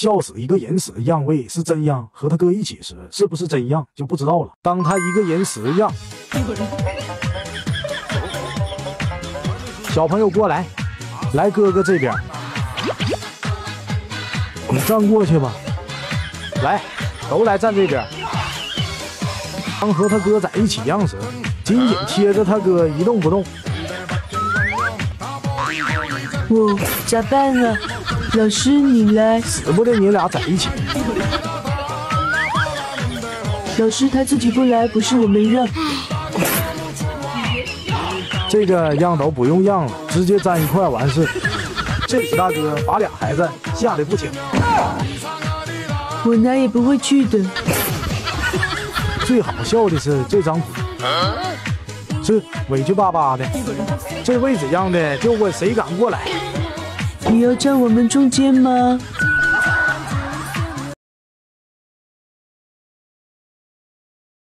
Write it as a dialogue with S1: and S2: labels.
S1: 笑死一个人死样位是真样，和他哥一起时是不是真样就不知道了。当他一个人死样，小朋友过来，来哥哥这边，你站过去吧。来，都来站这边。当和他哥在一起样时，紧紧贴着他哥一动不动。
S2: 我咋办啊？老师你来，
S1: 死不得你俩在一起。
S2: 老师他自己不来，不是我们让。
S1: 这个让都不用让了，直接粘一块完事。这李大哥把俩孩子吓得不轻。
S2: 我哪也不会去的。
S1: 最好笑的是这张图，委屈巴巴的。这位置让的，就问谁敢过来？
S2: 你要站我们中间吗？